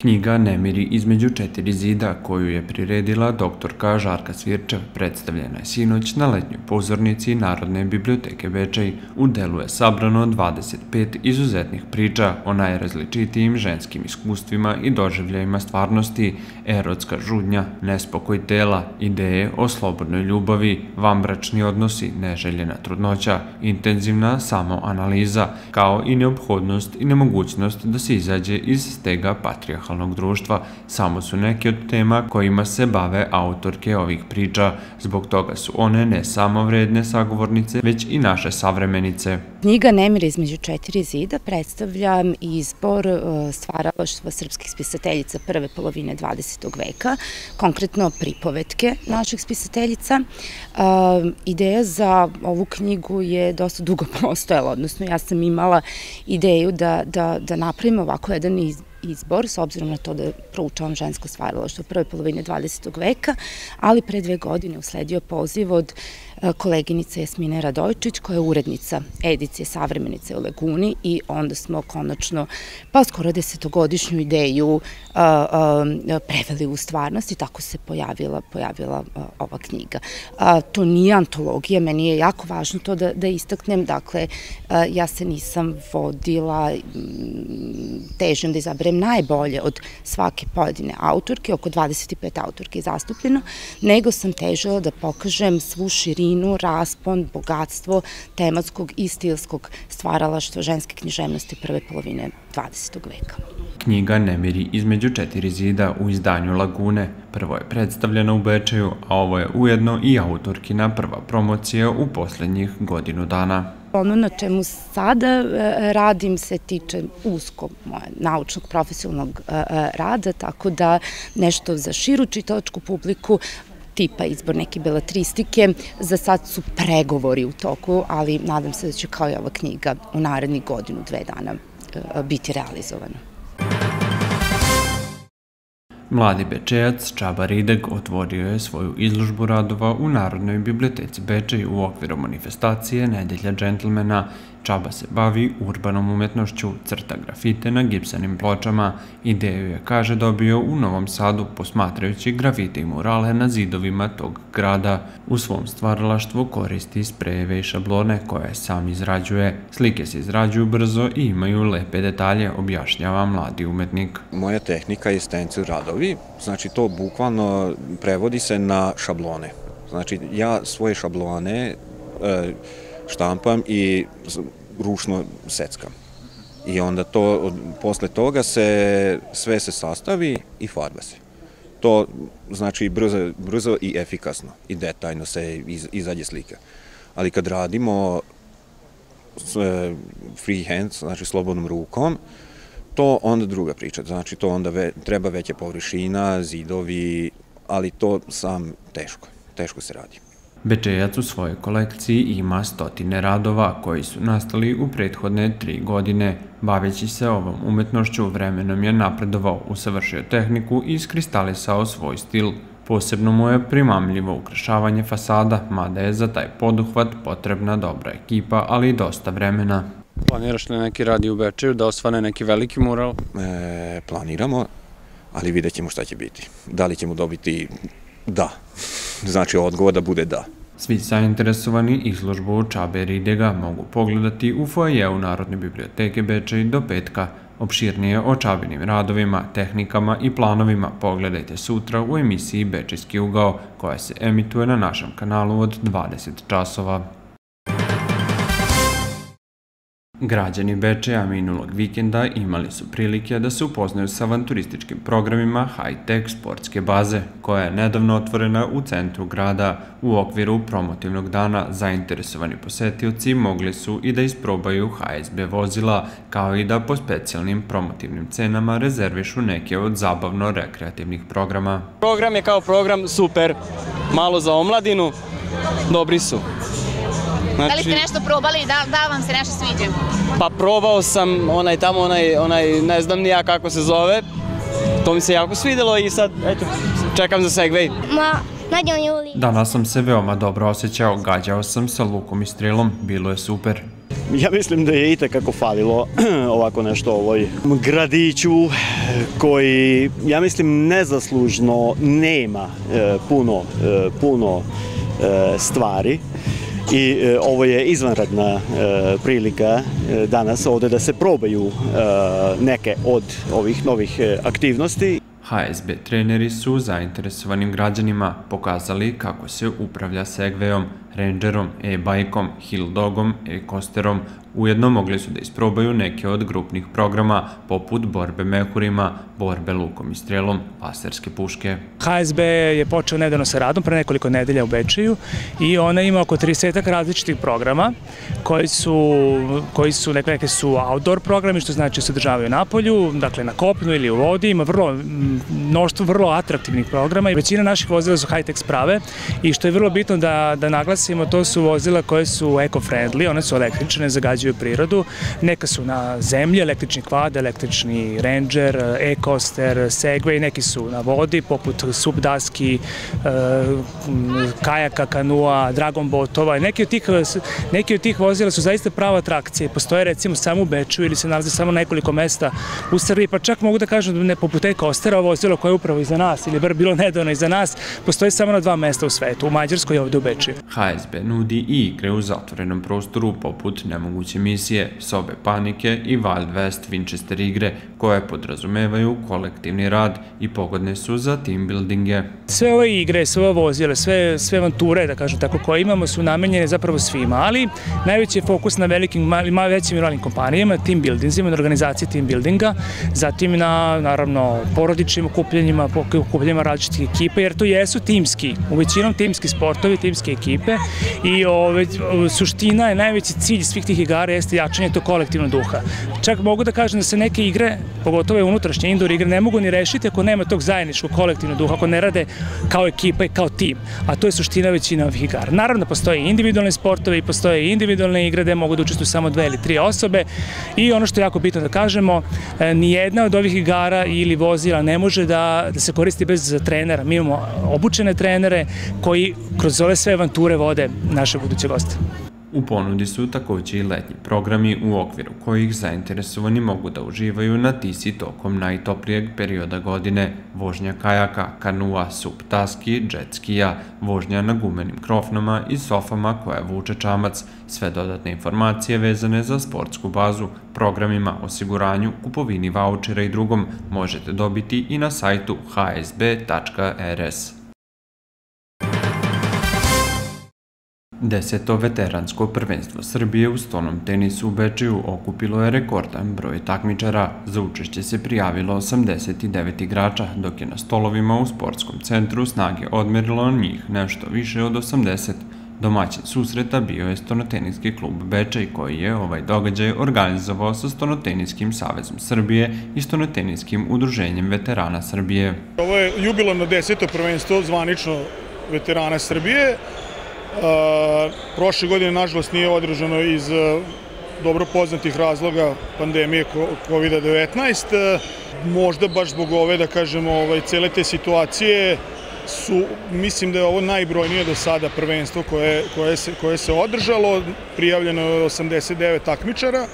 Knjiga Nemiri između četiri zida, koju je priredila doktorka Žarka Svirčev, predstavljena je sinoć na letnjoj pozornici Narodne biblioteke Bečej. U delu je sabrano 25 izuzetnih priča o najrazličitijim ženskim iskustvima i doživljajima stvarnosti, erotska žudnja, nespokoj tela, ideje o slobodnoj ljubavi, vambračni odnosi, neželjena trudnoća, intenzivna samoanaliza, kao i neophodnost i nemogućnost da se izađe iz stega patrijarha lokalnog društva samo su neke od tema kojima se bave autorke ovih priča. Zbog toga su one ne samo vredne sagovornice, već i naše savremenice. Knjiga Nemir između četiri zida predstavlja izbor e, stvaralaštva srpskih spisateljica prve polovine 20. veka, konkretno pripovetke naših spisateljica. E, ideja za ovu knjigu je dosta dugo postojala, odnosno ja sam imala ideju da, da, da napravim ovako jedan izbor s obzirom na to da proučavam žensko stvaralaštvo prve polovine 20. veka, ali pre dve godine usledio poziv od koleginice Jasmine Radojčić, koja je urednica edicije Savremenice u Leguni i onda smo konačno, pa skoro desetogodišnju ideju preveli u stvarnost i tako se pojavila, pojavila ova knjiga. To nije antologija, meni je jako važno to da, da istaknem, dakle, ja se nisam vodila, težim da izaberem najbolje od svake pojedine autorke, oko 25 autorke je zastupljeno, nego sam težila da pokažem svu širinu, raspon, bogatstvo tematskog i stilskog stvaralaštva ženske književnosti prve polovine 20. veka. Knjiga Nemiri između četiri zida u izdanju Lagune prvo je predstavljena u Bečeju, a ovo je ujedno i autorkina prva promocija u poslednjih godinu dana. Ono na čemu sada e, radim se tiče usko moje naučnog profesionalnog e, e, rada, tako da nešto za širu čitalačku publiku tipa izbor neke beletristike. Za sad su pregovori u toku, ali nadam se da će kao i ova knjiga u narednih godinu, dve dana biti realizovana. Mladi bečejac Čaba Rideg otvorio je svoju izložbu radova u Narodnoj biblioteci Bečej u okviru manifestacije Nedelja džentlmena Čaba se bavi urbanom umetnošću, crta grafite na gipsanim pločama. Ideju je, kaže, dobio u Novom Sadu posmatrajući grafite i murale na zidovima tog grada. U svom stvaralaštvu koristi sprejeve i šablone koje sam izrađuje. Slike se izrađuju brzo i imaju lepe detalje, objašnjava mladi umetnik. Moja tehnika je stencil radovi, znači to bukvalno prevodi se na šablone. Znači ja svoje šablone e, štampam i ručno seckam. I onda to, posle toga se, sve se sastavi i farba se. To znači brzo, brzo i efikasno i detaljno se iz, izađe slika. Ali kad radimo freehand, znači slobodnom rukom, to onda druga priča. Znači to onda ve, treba veća površina, zidovi, ali to sam teško, teško se radi. Bečejac u svojoj kolekciji ima stotine radova koji su nastali u prethodne tri godine. Baveći se ovom umetnošću vremenom je napredovao, usavršio tehniku i iskristalisao svoj stil. Posebno mu je primamljivo ukrašavanje fasada, mada je za taj poduhvat potrebna dobra ekipa, ali i dosta vremena. Planiraš li neki radi u Bečeju da osvane neki veliki mural? E, planiramo, ali vidjet ćemo šta će biti. Da li ćemo dobiti da. Znači odgovor da bude da. Svi zainteresovani izložbu Čabe Ridega mogu pogledati u foajeu Narodne biblioteke Bečej do petka. Opširnije o Čabinim radovima, tehnikama i planovima pogledajte sutra u emisiji Bečejski ugao koja se emituje na našem kanalu od 20 časova. Građani Bečeja minulog vikenda imali su prilike da se upoznaju sa avanturističkim programima high-tech sportske baze, koja je nedavno otvorena u centru grada. U okviru promotivnog dana zainteresovani posetioci mogli su i da isprobaju HSB vozila, kao i da po specijalnim promotivnim cenama rezervišu neke od zabavno-rekreativnih programa. Program je kao program super, malo za omladinu, dobri su. Znači, da li ste nešto probali, da, da vam se nešto sviđa? Pa probao sam onaj tamo, onaj, onaj, ne znam ni ja kako se zove. To mi se jako svidelo i sad, eto, čekam za Segway. Ma. Danas sam se veoma dobro osjećao, gađao sam sa lukom i strilom, bilo je super. ja mislim da je i takako falilo ovako nešto ovoj gradiću koji, ja mislim, nezaslužno nema e, puno, e, puno e, stvari i e, ovo je izvanredna e, prilika e, danas ovde da se probaju neke od ovih novih aktivnosti. HSB treneri su zainteresovanim građanima pokazali kako se upravlja Segveom, Rangerom, e-bajkom, Hilldogom, e-kosterom, Ujedno mogli su da isprobaju neke od grupnih programa, poput borbe mehurima, borbe lukom i strelom, laserske puške. HSB je počeo nedavno sa radom pre nekoliko nedelja u Bečeju i ona ima oko 30 različitih programa koji su, koji su neke, neke su outdoor programi, što znači da se održavaju na polju, dakle na kopnu ili u vodi, ima vrlo, mnoštvo vrlo atraktivnih programa i većina naših vozila su high-tech sprave i što je vrlo bitno da, da naglasimo, to su vozila koje su eco-friendly, one su električne, zagađuju zagađuju prirodu. Neka su na zemlji, električni kvad, električni Ranger, e-coaster, Segway, neki su na vodi, poput subdaski, e, kajaka, kanua, dragon botova. Neki od tih, neki od tih vozila su zaista prava atrakcije. Postoje recimo samo u Beču ili se nalaze samo nekoliko mesta u Srbiji, pa čak mogu da kažem da ne poput e-coastera, vozilo koje je upravo iza nas ili bar bilo nedavno iza nas, postoji samo na dva mesta u svetu, u Mađarskoj i ovde u Beču. HSB nudi i igre u zatvorenom prostoru poput nemoguće moguće misije, sobe panike i Wild West Winchester igre, koje podrazumevaju kolektivni rad i pogodne su za team buildinge. Sve ove igre, sve ove vozile, sve, sve avanture, da kažem tako, koje imamo su namenjene zapravo svima, ali najveći je fokus na velikim, mali, mali većim i malim kompanijama, team buildingsima, na organizaciji team buildinga, zatim na, naravno, porodičnim okupljenjima, okupljenjima različitih ekipa, jer to jesu timski, u većinom timski sportovi, timske ekipe i ove, suština je najveći cilj svih tih igara igara jeste jačanje tog kolektivnog duha. Čak mogu da kažem da se neke igre, pogotovo unutrašnje indoor igre, ne mogu ni rešiti ako nema tog zajedničkog kolektivnog duha, ako ne rade kao ekipa i kao tim. A to je suština većina ovih igara. Naravno, postoje individualne sportove i postoje individualne igre gde mogu da učestvuju samo dve ili tri osobe i ono što je jako bitno da kažemo, e, ni jedna od ovih igara ili vozila ne može da, da se koristi bez trenera. Mi imamo obučene trenere koji kroz ove sve avanture vode naše buduće goste. U ponudi su takođe i letnji programi u okviru kojih zainteresovani mogu da uživaju na tisi tokom najtoplijeg perioda godine, vožnja kajaka, kanua, sup taski, jet skija, vožnja na gumenim krofnama i sofama koja vuče čamac, sve dodatne informacije vezane za sportsku bazu, programima, osiguranju, kupovini vouchera i drugom možete dobiti i na sajtu hsb.rs. Deseto veteransko prvenstvo Srbije u stonom tenisu u Bečeju okupilo je rekordan broj takmičara. Za učešće se prijavilo 89 igrača, dok je na stolovima u sportskom centru snage odmerilo njih nešto više od 80. Domaćin susreta bio je Stonoteniski klub Bečej koji je ovaj događaj organizovao sa Stonoteniskim savezom Srbije i Stonoteniskim udruženjem veterana Srbije. Ovo je jubilarno deseto prvenstvo zvanično veterana Srbije Prošle godine, nažalost, nije održano iz e, dobro poznatih razloga pandemije COVID-19. Možda baš zbog ove, da kažemo, ovaj, cele te situacije su, mislim da je ovo najbrojnije do sada prvenstvo koje, koje, se, koje se održalo. Prijavljeno je 89 takmičara,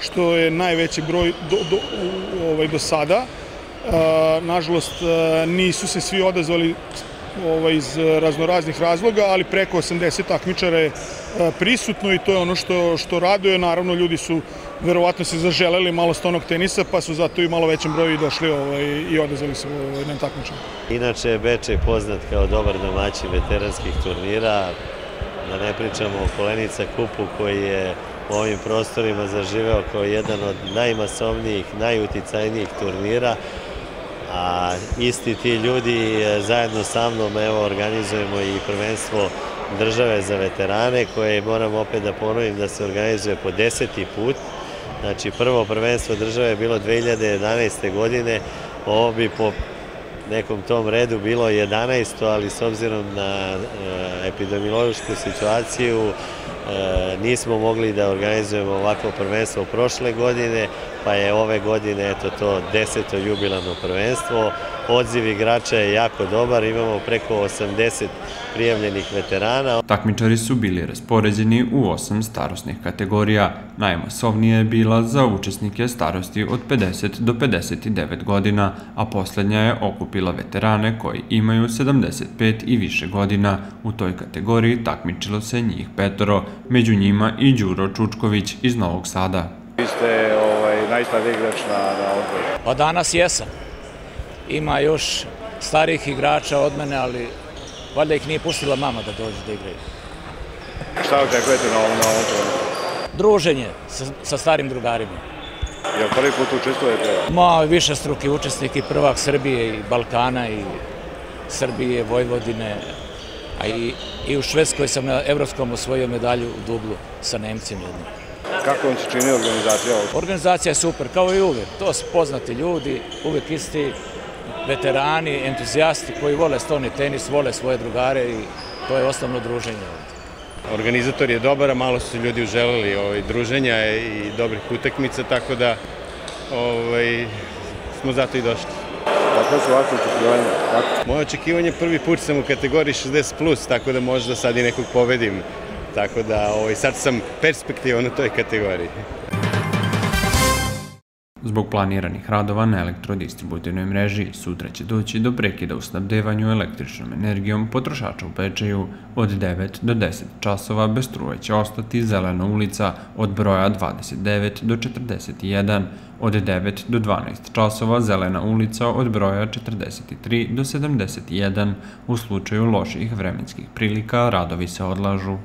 što je najveći broj do, do, ovaj, do sada. nažalost, nisu se svi odazvali ovaj, iz raznoraznih razloga, ali preko 80 takmičara je prisutno i to je ono što, što raduje. Naravno, ljudi su verovatno se zaželeli malo stonog tenisa, pa su zato i malo većem broju i došli ovaj, i odazvali se ovaj, na takmičenje. Inače je Bečej poznat kao dobar domaćin veteranskih turnira, da ne pričamo o Kolenica kupu koji je u ovim prostorima zaživeo kao jedan od najmasovnijih, najuticajnijih turnira, a isti ti ljudi e, zajedno sa mnom evo organizujemo i prvenstvo države za veterane koje moram opet da ponovim da se organizuje po deseti put. Znači prvo prvenstvo države je bilo 2011. godine, ovo bi po nekom tom redu bilo 11. ali s obzirom na e, epidemiološku situaciju nismo mogli da organizujemo ovako prvenstvo prošle godine, pa je ove godine eto to deseto jubilano prvenstvo. Odziv igrača je jako dobar, imamo preko 80 prijavljenih veterana. Takmičari su bili raspoređeni u osam starostnih kategorija. Najmasovnija je bila za učesnike starosti od 50 do 59 godina, a poslednja je okupila veterane koji imaju 75 i više godina. U toj kategoriji takmičilo se njih petoro, među njima i Đuro Čučković iz Novog Sada. Vi ste ovaj, najstariji igrač na, na odboru. Pa danas jesam. Ima još starih igrača od mene, ali valjda ih nije pustila mama da dođu da igraju. Šta očekujete na ovom, na ovom? Druženje sa, sa starim drugarima. Jel prvi put učestvujete? Ma, više struki učesnik i prvak Srbije i Balkana i Srbije, Vojvodine, a i, i u Švedskoj sam na Evropskom osvojio medalju u dublu sa Nemcem jednim. Kako vam se čini organizacija ovog? Organizacija je super, kao i uvek. To su poznati ljudi, uvek isti veterani, entuzijasti koji vole stoni tenis, vole svoje drugare i to je osnovno druženje ovde. Organizator je dobar, a malo su ljudi uželeli ovaj, druženja i dobrih utakmica, tako da ovaj, smo zato i došli. Kako su vaše očekivanje? Moje očekivanje prvi put sam u kategoriji 60+, plus, tako da možda sad i nekog povedim. Tako da ovaj, sad sam perspektivan u toj kategoriji. Zbog planiranih radova na elektrodistributivnoj mreži, sutra će doći do prekida u snabdevanju električnom energijom potrošača u Bečeju. Od 9 do 10 časova bez struje će ostati zelena ulica od broja 29 do 41, od 9 do 12 časova zelena ulica od broja 43 do 71. U slučaju loših vremenskih prilika radovi se odlažu.